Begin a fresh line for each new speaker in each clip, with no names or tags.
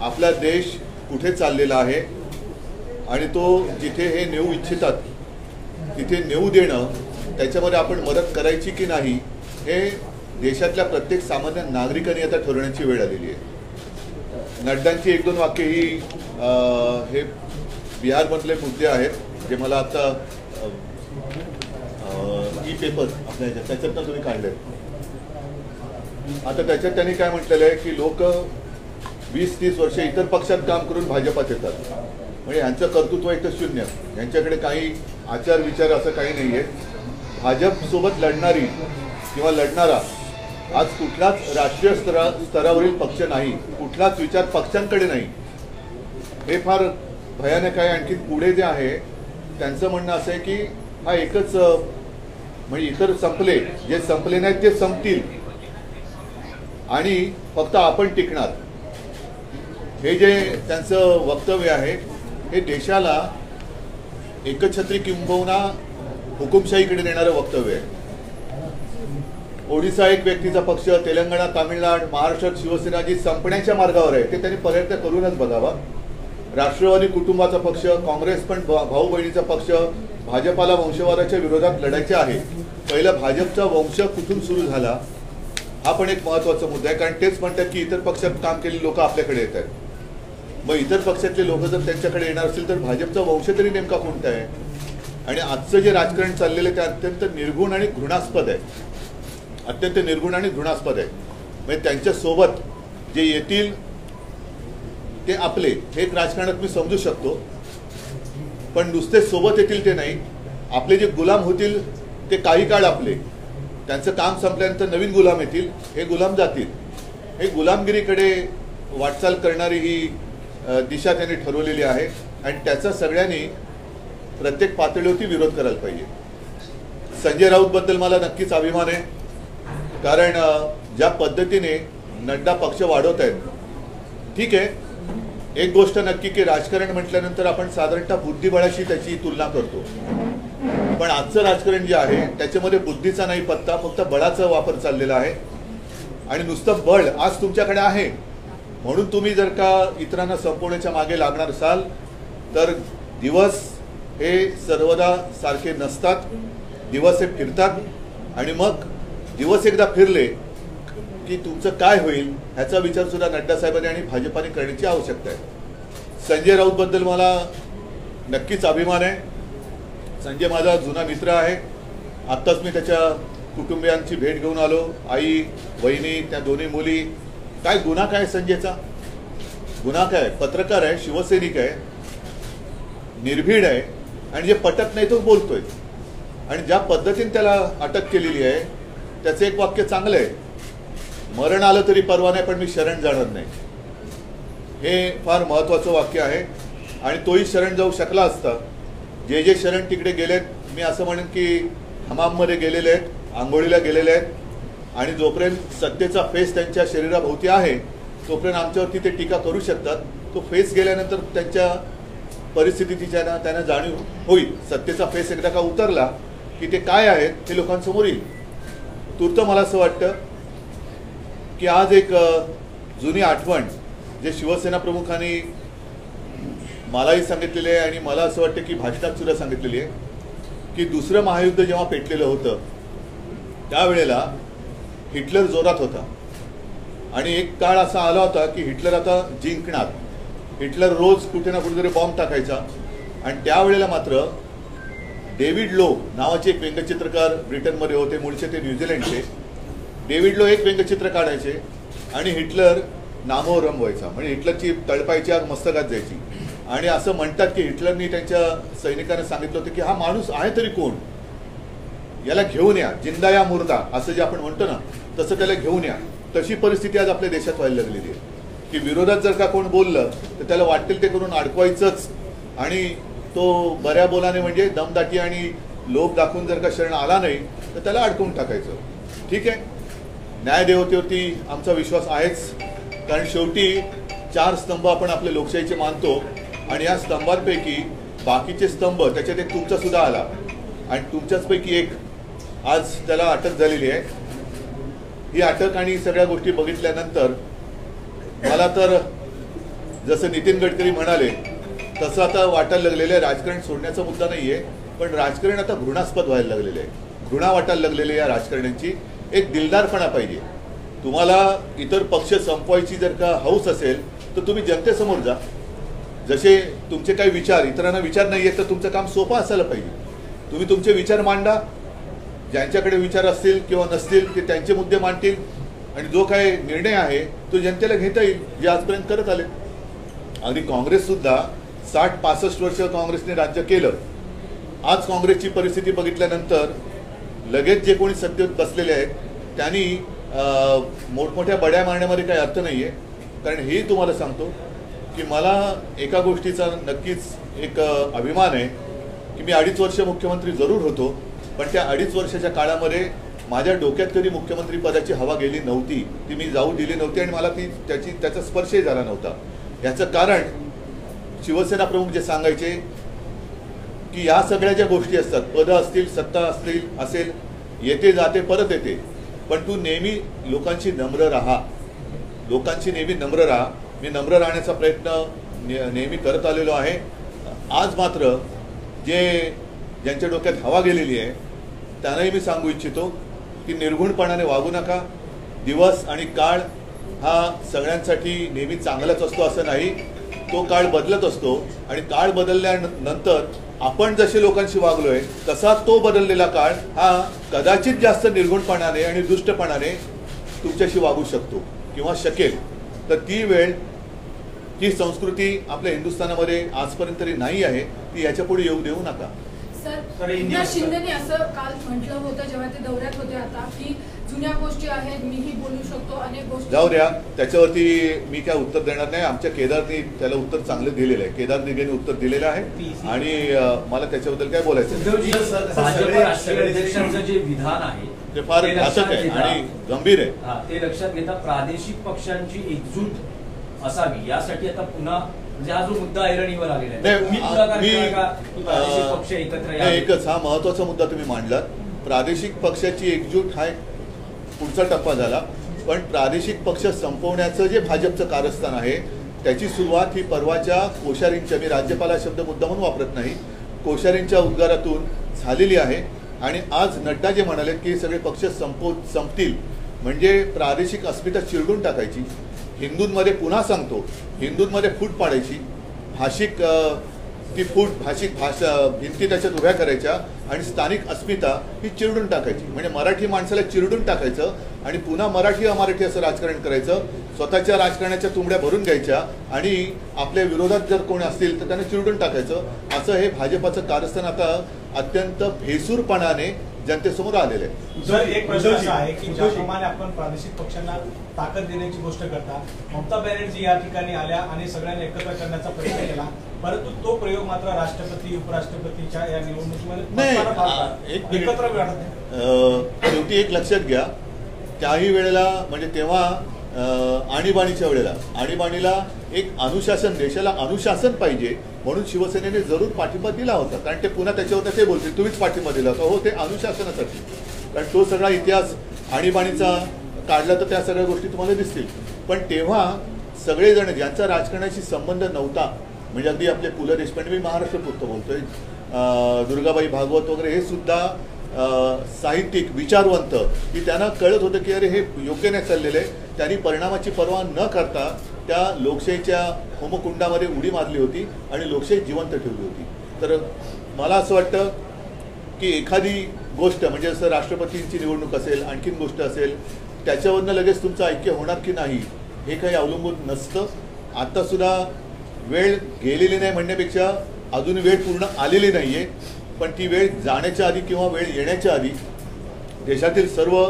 आपला देश कुठे चाललेला आहे आणि तो जिथे हे नेऊ इच्छितात तिथे नेऊ देणं त्याच्यामध्ये आपण मदत करायची की नाही हे देशातल्या प्रत्येक सामान्य नागरिकांनी आता ठरवण्याची वेळ आलेली आहे. नड्डांची एक दोन वाक्य ही हे बिहारमधले मुद्दे आहेत जे मला आता ई पेपर आपल्या ह्याच्यात त्याच्यातनं तुम्ही काढले आता त्याच्यात त्यांनी काय म्हटलेलं आहे की लोक वीस तीस वर्ष इतर पक्षात काम करून भाजपात येतात. म्हणजे यांचं कर्तृत्व एकतर शून्य. यांच्याकडे काही आचार विचार असं काही नाही आहे भाजपसोबत लढणारी किंवा लढणारा आज कुठलाच राष्ट्रीय स्तरा स्तरावरील पक्ष नाही. कुठलाच विचार पक्षांकडे नाही. हे फार भयानक आहे. आणखी पुढे जे आहे त्यांचं म्हणणं असं आहे की हा एकच म्हणजे इतर संपले. जे संपले नाहीत ते संपतील. आणि फक्त आपण टिकणार. हे जे त्यांचं वक्तव्य आहे हे देशाला एकछत्री किंबहुना हुकुमशाहीकडे नेणारं वक्तव्य आहे. ओडिसा एक व्यक्तीचा पक्ष तेलंगणा तामिळनाड महाराष्ट्रात शिवसेना जी संपण्याच्या मार्गावर आहे ते त्यांनी प्रयत्न करूनच बघावा. राष्ट्रवादी कुटुंबाचा पक्ष काँग्रेस पण भाऊ बहिणीचा पक्ष भाजपाला वंशवादाच्या विरोधात लढायचे आहे. पहिला भाजपचा वंश कुठून सुरू झाला? हा पण एक महत्त्वाचा मुद्दा आहे कारण तेच म्हणतात की इतर पक्षात काम केलेली लोक आपल्याकडे येत आहेत. मग इतर पक्षातले लोक जर त्यांच्याकडे येणार असतील तर भाजपचा वंश तरी नेमका कोणता आहे? आणि आजचं जे राजकारण चाललेलं आहे ते अत्यंत निर्गुण आणि घृणास्पद आहे. अत्यंत निर्गुण आणि घृणास्पद आहे. म्हणजे त्यांच्यासोबत जे येतील ते आपले हे एक राजकारणात मी समजू शकतो. पण नुसते सोबत येतील ते नाही. आपले जे गुलाम होतील ते काही काळ आपले. त्यांचं काम संपल्यानंतर नवीन गुलाम येतील हे गुलाम जातील. हे गुलामगिरीकडे वाटचाल करणारी ही दिशा त्यांनी ठरवलेली आहे आणि त्याचा सगळ्यांनी प्रत्येक पातळीवरती विरोध करायला पाहिजे. संजय राऊतबद्दल मला नक्कीच अभिमान आहे. कारण ज्या पद्धतीने नड्डा पक्ष वाढवत आहेत ठीक आहे एक गोष्ट नक्की की राजकारण म्हटल्यानंतर आपण साधारणतः बुद्धिबळाशी त्याची तुलना करतो. पण आजचं राजकारण जे आहे त्याच्यामध्ये बुद्धीचा नाही पत्ता फक्त बळाचा वापर चाललेला आहे. आणि नुसतं बळ आज तुमच्याकडे आहे. म्हणून तुम्ही जर का इतरांना संपवण्याच्या मागे लागणार असाल तर दिवस हे सर्वदा सारखे नसतात. दिवस हे फिरतात. आणि मग दिवस एकदा फिरले की तुमचं काय होईल ह्याचा विचार सुद्धा नड्डा साहेबांनी आणि भाजपाने करण्याची आवश्यकता आहे. संजय राऊतबद्दल मला नक्कीच अभिमान आहे. संजय माझा जुना मित्र आहे. आत्ताच मी त्याच्या कुटुंबियांची भेट घेऊन आलो. आई वहिनी त्या दोन्ही मुली काय गुन्हा काय आहे संजयचा? गुन्हा काय पत्रकार आहे शिवसैनिक आहे निर्भीड आहे आणि जे पटत नाही तो बोलतोय. आणि ज्या पद्धतीने त्याला अटक केलेली आहे त्याचं एक वाक्य चांगलं आहे. मरण आलं तरी परवा नाही पण मी शरण जाणार नाही. हे फार महत्वाचं वाक्य आहे आणि तोही शरण जाऊ शकला असता. जे जे शरण तिकडे गेलेत मी असं म्हणेन की हमाममध्ये गेलेले आहेत आंघोळीला गेलेले आहेत आणि जोपर्यंत सत्तेचा फेस त्यांच्या शरीराभोवती आहे तोपर्यंत आमच्यावरती ते टीका करू शकतात. तो फेस गेल्यानंतर त्यांच्या परिस्थितीची त्यांना त्यांना जाणीव होईल. सत्तेचा फेस एकदा का उतरला की ते काय आहेत हे लोकांसमोर येईल. तूर्त मला असं वाटतं की आज एक जुनी आठवण जे शिवसेना प्रमुखांनी मलाही सांगितलेली आहे आणि मला असं वाटतं की भाषणात सुद्धा सांगितलेली आहे की दुसरं महायुद्ध जेव्हा पेटलेलं होतं त्यावेळेला हिटलर जोरात होता. आणि एक काळ असा आला होता की हिटलर आता जिंकणार. हिटलर रोज कुठे ना कुठेतरी बॉम्ब टाकायचा. आणि त्यावेळेला मात्र डेव्हिड लो नावाचे एक व्यंगचित्रकार ब्रिटनमध्ये होते मूळचे ते न्यूझीलंडचे. डेव्हिड लो एक व्यंगचित्र काढायचे आणि हिटलर नामोरम रमवायचा म्हणजे हिटलरची तळपायची आग मस्तकात जायची. आणि असं म्हणतात की हिटलरनी त्यांच्या सैनिकांना सांगितलं होतं की हा माणूस आहे तरी कोण? याला घेऊन या जिंदा या मुर्दा असं जे आपण म्हणतो ना तसं त्याला घेऊन या. तशी परिस्थिती आज आपल्या देशात व्हायला लागलेली आहे. की विरोधात जर का कोण बोललं तर त्याला वाटेल ते करून अडकवायचंच. आणि तो बऱ्या बोलाने म्हणजे दमदाटी आणि लोभ दाखवून जर का शरण आला नाही तर त्याला अडकवून टाकायचं. ठीक आहे? न्यायदेवतेवरती आमचा विश्वास आहेच. कारण शेवटी चार स्तंभ आपण आपल्या लोकशाहीचे मानतो. आणि या स्तंभांपैकी बाकीचे स्तंभ त्याच्यात एक तुमचा सुद्धा आला. आणि तुमच्याचपैकी एक आज त्याला अटक झालेली आहे. ही अटक आणि सगळ्या गोष्टी बघितल्यानंतर मला तर जसं नितीन गडकरी म्हणाले तसं आता वाटायला लागलेलं आहे राजकारण सोडण्याचा मुद्दा नाही आहे पण राजकारण आता घृणास्पद व्हायला लागलेलं आहे. घृणा वाटायला लागलेली आहे या राजकारण्यांची. एक दिलदारपणा पाहिजे. तुम्हाला इतर पक्ष संपवायची जर का हौस असेल तर तुम्ही जनतेसमोर जा. जसे तुमचे काही विचार इतरांना विचार नाही आहेत तर तुमचं काम सोपं असायला पाहिजे. तुम्ही तुमचे विचार मांडा ज्यांच्याकडे विचार असतील किंवा नसतील ते त्यांचे मुद्दे मांडतील आणि जो काही निर्णय आहे तो जनतेला घेता येईल जे आजपर्यंत करत आले. अगदी काँग्रेससुद्धा साठ पासष्ट वर्ष काँग्रेसने राज्य केलं. आज काँग्रेसची परिस्थिती बघितल्यानंतर लगेच जे कोणी सत्तेत बसलेले आहेत त्यांनी मोठमोठ्या बड्या मारण्यामध्ये काही अर्थ नाही आहे कारण हेही तुम्हाला सांगतो की मला एका गोष्टीचा नक्कीच एक अभिमान आहे की मी अडीच वर्ष मुख्यमंत्री जरूर होतो. पण त्या अडीच वर्षाच्या काळामध्ये माझ्या डोक्यात कधी मुख्यमंत्री पदाची हवा गेली नव्हती ती मी जाऊ दिली नव्हती आणि मला ती त्याची त्याचा स्पर्शही झाला नव्हता. याचं कारण शिवसेना प्रमुख जे सांगायचे की या सगळ्या ज्या गोष्टी असतात पदं असतील सत्ता असतील असेल येते जाते परत येते. पण तू नेहमी लोकांशी नम्र राहा. लोकांशी नेहमी नम्र राहा. मी नम्र राहण्याचा प्रयत्न ने- नेहमी करत आलेलो आहे. आज मात्र जे ज्यांच्या डोक्यात हवा गेलेली आहे त्यांनाही मी सांगू इच्छितो की निर्घुणपणाने वागू नका. दिवस आणि काळ हा सगळ्यांसाठी नेहमी चांगलाच असतो असं नाही. तो काळ बदलत असतो आणि काळ बदलल्यानंतर आपण जसे लोकांशी वागलोय तसा तो बदललेला काळ हा कदाचित जास्त निर्घुणपणाने आणि दुष्टपणाने तुमच्याशी वागू शकतो किंवा शकेल. तर ती वेळ ही संस्कृती आपल्या हिंदुस्थानामध्ये आजपर्यंत तरी नाही आहे. ती याच्यापुढे येऊ देऊ नका.
सर एकनाथ शिंदेने असं काल म्हटलं होतं जेव्हा ते दौऱ्यात होते आता की जुन्या गोष्टी आहेत मीही बोलू शकतो अनेक गोष्टी
जाऊ द्या त्याच्यावरती मी काय उत्तर देणार नाही. आमच्या केदारनी त्याला उत्तर चांगलं दिलेलं आहे. केदार निगेने उत्तर दिलेलं आहे. आणि मला त्याच्याबद्दल काय बोलायचं
जे विधान आहे
ते फार घातक आहे आणि गंभीर आहे.
हा, ते लक्षात घेता प्रादेशिक पक्षांची एकजूट असावी. यासाठी आता पुन्हा म्हणजे हा जो मुद्दा ऐरणीवर आलेला आहे. एकत्र?
एकच हा महत्त्वाचा मुद्दा तुम्ही मांडलात. प्रादेशिक पक्षाची एकजूट हा पुढचा टप्पा झाला. पण प्रादेशिक पक्ष संपवण्याचं जे भाजपचं कारस्थान आहे त्याची सुरुवात ही परवाच्या कोश्यारींच्या मी राज्यपाल हा शब्द मुद्दा म्हणून वापरत नाही कोश्यारींच्या उद्गारातून झालेली आहे. आणि आज नड्डा जे म्हणाले की सगळे पक्ष संपव संपतील म्हणजे प्रादेशिक अस्मिता चिरडून टाकायची. हिंदूंमध्ये पुन्हा सांगतो हिंदूंमध्ये फूट पाडायची. भाषिक ती फूट भाषिक भाषा भिंती त्याच्यात उभ्या करायच्या आणि स्थानिक अस्मिता ही चिरडून टाकायची. म्हणजे मराठी माणसाला चिरडून टाकायचं आणि पुन्हा मराठी अमराठी असं राजकारण करायचं. स्वतःच्या राजकारणाच्या तुंबड्या भरून घ्यायच्या आणि आपल्या विरोधात जर कोणी असतील तर त्यांना चिरडून टाकायचं. असं हे भाजपाचं कारस्थान आता अत्यंत भेसूरपणाने जनतेसमोर आलेलं आहे
एक प्रश्न असा आहे की ज्याप्रमाणे आपण प्रादेशिक पक्षांना ताकद देण्याची गोष्ट करता ममता बॅनर्जी या ठिकाणी आल्या आणि सगळ्यांना एकत्र करण्याचा प्रयत्न केला परंतु तो प्रयोग मात्र राष्ट्रपती उपराष्ट्रपतीच्या या निवडणुकीमध्ये. एकत्र
शेवटी एक लक्षात घ्या त्याही वेळेला म्हणजे तेव्हा आणीबाणीच्या वेळेला. आणीबाणीला एक अनुशासन देशाला अनुशासन पाहिजे म्हणून शिवसेनेने जरूर पाठिंबा दिला होता. कारण ते पुन्हा त्याच्यावर ते बोलतील तुम्हीच पाठिंबा दिला होता. हो ते अनुशासनासाठी. कारण तो सगळा इतिहास आणीबाणीचा काढला तर त्या सगळ्या गोष्टी तुम्हाला दिसतील. पण तेव्हा सगळेजण ज्यांचा राजकारणाशी संबंध नव्हता म्हणजे अगदी आपले पु ल देशपांडे मी महाराष्ट्र पुरतं बोलतोय दुर्गाबाई भागवत वगैरे हे सुद्धा साहित्यिक विचारवंत की त्यांना कळत होतं की अरे हे योग्य नाही चाललेलं आहे. त्यांनी परिणामाची पर्वा न करता त्या लोकशाहीच्या होमकुंडामध्ये उडी मारली होती आणि लोकशाही जिवंत ठेवली होती. तर मला असं वाटतं की एखादी गोष्ट म्हणजे जसं राष्ट्रपतींची निवडणूक असेल आणखीन गोष्ट असेल त्याच्यावरनं लगेच तुमचं ऐक्य होणार की नाही हे काही अवलंबून नसतं. आत्तासुद्धा वेळ गेलेली नाही म्हणण्यापेक्षा अजून वेळ पूर्ण आलेली नाही आहे पण ती वेळ जाण्याच्या आधी किंवा वेळ येण्याच्या आधी देशातील सर्व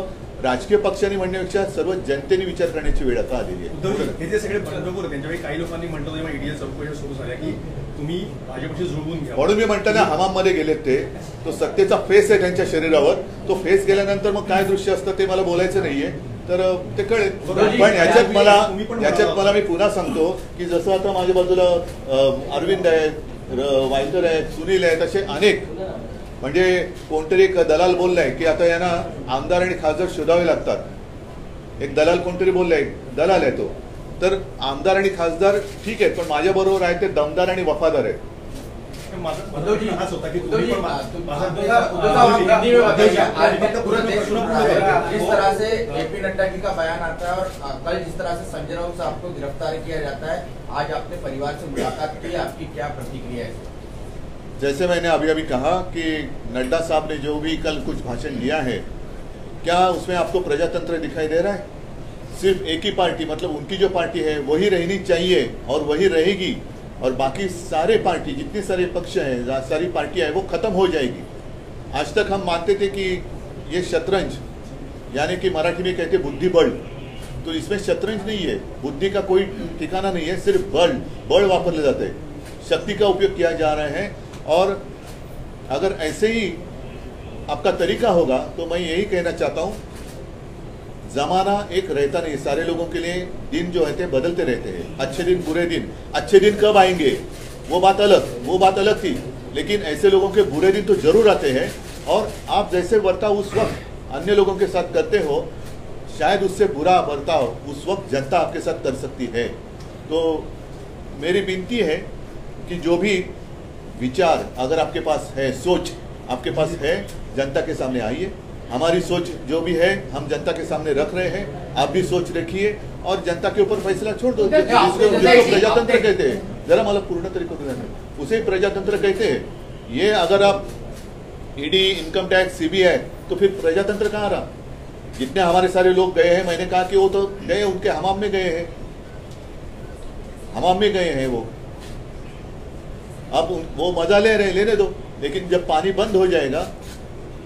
राजकीय पक्षांनी म्हणण्यापेक्षा सर्व जनतेने विचार करण्याची वेळ आता आलेली आहे.
हे जे सगळे त्यांच्यावेळी काही लोकांनी म्हटलं जेव्हा ईडीच्या चौकशा सुरू झाल्या की तुम्ही भाजपशी जुळवून घ्या.
म्हणून मी म्हणतो ना हमाममध्ये गेलेत ते. तो सत्तेचा फेस आहे त्यांच्या शरीरावर. तो फेस गेल्यानंतर मग काय दृश्य असतं ते मला बोलायचं नाहीये. तर ते कळेल. पण ह्याच्यात मला
म्हणाला
मला मी पुन्हा सांगतो की जसं आता माझ्या बाजूला अरविंद आहेत वायकर आहेत सुनील आहेत असे अनेक. म्हणजे कोणतरी एक दलाल बोललाय की आता यांना आमदार आणि खासदार शोधावे लागतात. एक दलाल कोणतरी बोललाय दलाल आहे तो. तर आमदार आणि खासदार ठीक आहेत पण माझ्याबरोबर आहे ते दमदार आणि वफादार आहेत.
जिस तरह से जेपी नड्डा जी का बयान आता है और कल जिस तरह से संजय राउत गिरफ़्तार किया जाता है आज आपने परिवार से मुलाकात की आपकी क्या प्रतिक्रिया है
जैसे मैंने अभी अभी कहा कि नड्डा साहब ने जो भी कल कुछ भाषण दिया है, क्या उसमें आपको प्रजातंत्र दिखाई दे रहा है? सिर्फ़ एक ही पार्टी मतलब उनकी जो पार्टी है, वही रहनी चाहिए और वही रहेगी। और बाकी सारे पार्टी, जितने सारे पक्ष हैं सारी पार्टियाँ हैं, वो खत्म हो जाएगी। आज तक हम मानते थे कि ये शतरंज, यानी कि मराठी में कहते बुद्धिबल तो इसमें शतरंज नहीं है। बुद्धि का कोई ठिकाना नहीं है, सिर्फ़ बल बल वापरले जाते हैं। शक्ति का उपयोग किया जा रहा है, और अगर ऐसे ही आपका तरीका होगा तो मैं यही कहना चाहता हूँ जमाना एक रहता नहीं, सारे लोगों के लिए दिन जो है, बदलते रहते हैं। अच्छे दिन, बुरे दिन। अच्छे दिन कब आएँगे? वो बात अलग, वो बात अलग थी। लेकिन ऐसे लोगों के बुरे दिन तो ज़रूर आते हैं। और आप जैसे बर्ताव उस वक्त अन्य लोगों के साथ करते हो, शायद उससे बुरा बर्ताव उस वक्त जनता आपके साथ कर सकती है। तो मेरी विनती है कि जो भी विचार अगर आपके पास है, सोच आपके पास है, जनता के सामने आइए। हमारी सोच जो भी है हम जनता के सामने रख रहे हैं। आप भी सोच रखिए और जनता के ऊपर फैसला छोड़ दो। जिसको प्रजातंत्र कहते हैं। जरा मतलब पूर्ण तरीके उसे प्रजातंत्र कहते हैं। ये अगर आप ईडी इनकम टैक्स सीबीआई तो फिर प्रजातंत्र कहाँ रहा? जितने हमारे सारे लोग गए हैं मैंने कहा कि वो तो गए उनके हमाम में गए हैं। हमाम में गए हैं वो। अब वो मज़ा ले रहे हैं लेने दो। लेकिन जब पानी बंद हो जाएगा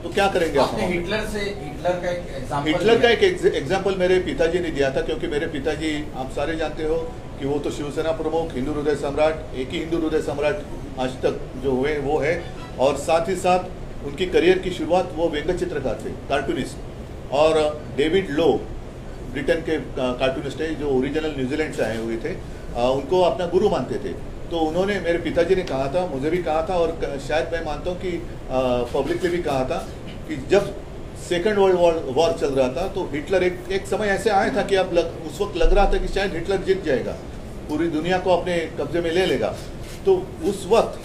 तो क्या करेंगे आप
आपने हिटलर से हिटलर का एक एग्ज़ाम्पल
हिटलर का एक एग्ज़ाम्पल मेरे पिताजी ने दिया था क्योंकि मेरे पिताजी आप सारे जानते हो कि वो तो शिवसेना प्रमुख हिंदू हृदय सम्राट एक ही हिंदू हृदय सम्राट आज तक जो हुए वो है। और साथ ही साथ उनकी करियर की शुरुआत वो व्यंग्य चित्रकार थे कार्टूनिस्ट और डेविड लो ब्रिटेन के कार्टूनिस्ट है जो ओरिजिनल न्यूजीलैंड से आए हुए थे। उनको अपना गुरु मानते थे। तो उन्होंने मेरे पिताजी ने कहा था मुझे भी कहा था और शायद मैं मानता हूँ कि पब्लिक ने भी कहा था कि जब सेकेंड वर्ल्ड वॉर वॉर चल रहा था तो हिटलर एक एक समय ऐसे आया था कि अब लग, उस वक्त लग रहा था कि शायद हिटलर जीत जाएगा पूरी दुनिया को अपने कब्जे में ले लेगा। तो उस वक्त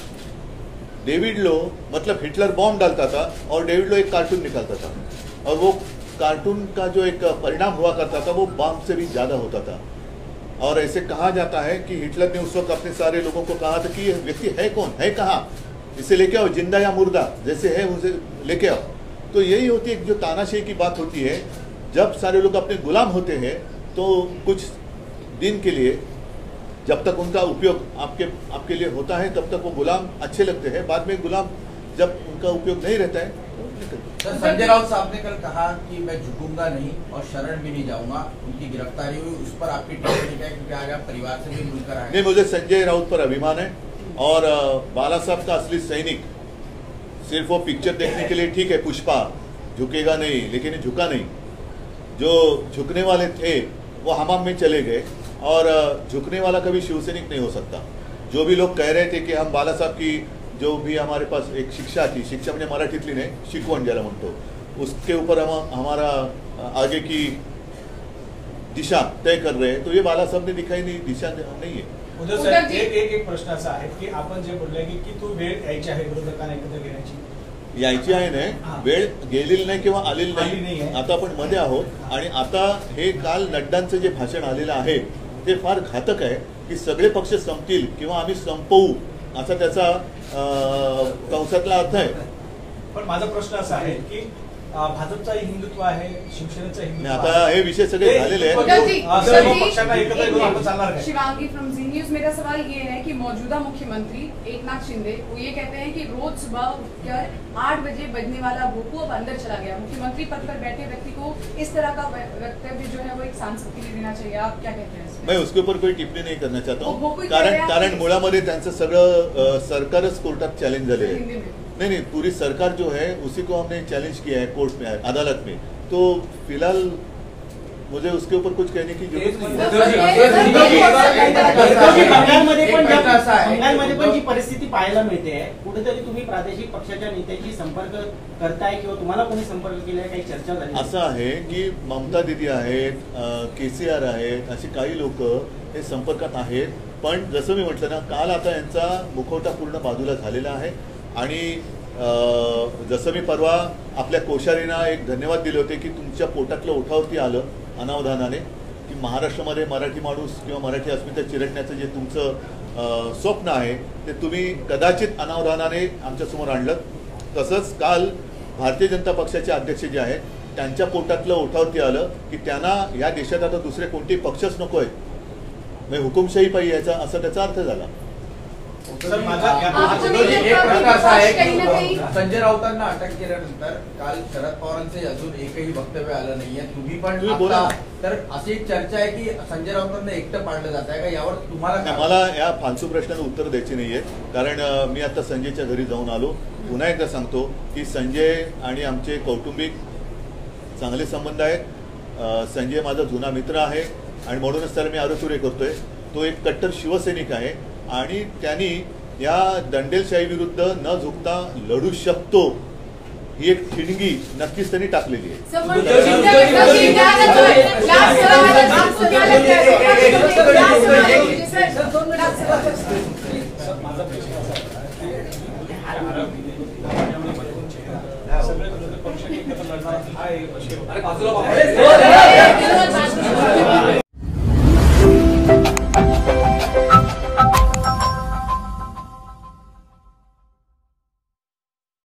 डेविड लो मतलब हिटलर बॉम्ब डालता था और डेविड लो एक कार्टून निकालता था। और वो कार्टून का जो एक परिणाम हुआ करता था वो बॉम्ब से भी ज़्यादा होता था। और ऐसे कहा जाता है कि हिटलर ने उस वक्त अपने सारे लोगों को कहा था कि ये व्यक्ति है कौन? है कहाँ? इसे लेके आओ, ज़िंदा या मुर्दा? जैसे है, उसे लेके आओ। तो यही होती है जो तानाशाही की बात होती है, जब सारे लोग अपने गुलाम होते हैं तो कुछ दिन के लिए, जब तक उनका उपयोग आपके आपके लिए होता है, तब तक वो गुलाम अच्छे लगते हैं। बाद में गुलाम, जब उनका उपयोग नहीं रहता है
संजय राउत साहब ने कल कहा कि मैं झुकूँगा नहीं और शरण भी नहीं जाऊँगा। उनकी गिरफ्तारी हुई उस पर आपकी टिप्पणी क्या है क्योंकि आज आप परिवार से भी मिलकर आए
नहीं मुझे संजय राउत पर अभिमान है और बाला साहब का असली सैनिक सिर्फ़ वो पिक्चर देखने के लिए ठीक है पुष्पा झुकेगा नहीं लेकिन झुका नहीं। जो झुकने वाले थे वो हमाम में चले गए और झुकने वाला कभी शिवसैनिक नहीं हो सकता। जो भी लोग कह रहे थे कि हम बाला साहब की जो भी हमारे पास एक शिक्षा थी शिक्षा म्हणजे मराठीतली नाही शिकवण ज्याला म्हणतो. उसके ऊपर हम हमारा आगे की दिशा तय कर रहे हैं तो ये बाला साहब ने दिखाई नहीं दिशा नहीं है।
उद्धव
उद्धव
साहेब
जी-
एक एक एक प्रश्न असा आहे की आपण जे बोलले की की तू वेळ यायची आहे विरोधकांना एकत्र घेण्याची?
यायची आहे. नाही वेळ गेलेली नाही किंवा आलेली
आली
नाही. आता आपण मध्ये आहोत आणि आता हे काल नड्डांचं जे भाषण आलेलं आहे ते फार घातक आहे की सगळे पक्ष संपतील किंवा आम्ही संपवू. असा त्याचा कंसातला अर्थ आहे.
पण माझा प्रश्न असा आहे की अं, भाजपचाही हिंदुत्व आहे शिवसेनेचं हिंदुत्व
आता. हे विषय सगळे
ते
झालेले आहेत.
एक शिवांगी फ्रॉम जी न्यूज मेरा सवाल ये है कि मौजूदा मुख्यमंत्री एकनाथ शिंदे वो ये कहते हैं कि रोज सुबह उठकर आठ बजे बजने वाला भोपू अब अंदर चला गया। मुख्यमंत्री पद पर बैठे व्यक्ति को इस तरह का वक्तव्य जो है वो एक सांसद के लिए देना चाहिए। आप क्या कहते हैं?
मैं उसके ऊपर कोई टिप्पणी नाही करना चाहता हूँ। कारण कारण मुळामध्ये त्यांचं सगळं सरकारच कोर्टात चॅलेंज झाले नहीं नहीं पूरी सरकार जो है उसी को हमने चैलेंज किया है कोर्ट में अदालत में तो फिलहाल मुझे उसके ऊपर कुछ कहने की जरूरत है
बंगालमध्ये पण
असा
जी परिस्थिती पाहायला मिळते कुठेतरी तुम्ही प्रादेशिक पक्षाच्या नेत्याशी संपर्क करताय किंवा तुम्हाला कोणी संपर्क केलाय काही चर्चा झाली
असं आहे की ममता दिदी आहेत के सी आर आहेत अशी काही लोक हे संपर्कात आहेत पण जसं मी म्हटलं ना काल आता यांचा मुखवटा पूर्ण बाजूला झालेला आहे आणि जसं मी परवा आपल्या कोश्यारीना एक धन्यवाद दिले होते की तुमच्या पोटातलं ओठावरती आलं अनावधानाने की महाराष्ट्रामध्ये मराठी माणूस किंवा मराठी अस्मिता चिरटण्याचं जे तुमचं स्वप्न आहे ते तुम्ही कदाचित अनावधानाने आमच्यासमोर आणलं. तसंच काल भारतीय जनता पक्षाचे अध्यक्ष जे आहेत त्यांच्या पोटातलं ओठावरती आलं की त्यांना या देशात आता दुसरे कोणतेही पक्षच नको आहेत म्हणजे हुकुमशाही पाहिजे याचा असा त्याचा अर्थ झाला.
संजय राऊतांना अटक केल्यानंतर काल शरद पवारांचे अजून एकही वक्तव्य आलं नाहीये. तुम्ही पण
बोला
आता- तर अशी एक चर्चा आहे की संजय राऊतांना एकटं पाडलं जात आहे का? यावर तुम्हाला
मला या फालतू प्रश्नाला उत्तर द्यायची नाहीये. कारण मी आता संजयच्या घरी जाऊन आलो. पुन्हा एकदा सांगतो की संजय आणि आमचे कौटुंबिक चांगले संबंध आहेत. संजय माझा जुना मित्र आहे. आणि म्हणूनच त्याला मी आरोचुरे करतोय. तो एक कट्टर शिवसैनिक आहे. आणि त्यांनी या दंडेलशाही विरुद्ध न झुकता लढू शकतो ही एक ठिणगी नक्कीच त्यांनी टाकलेली आहे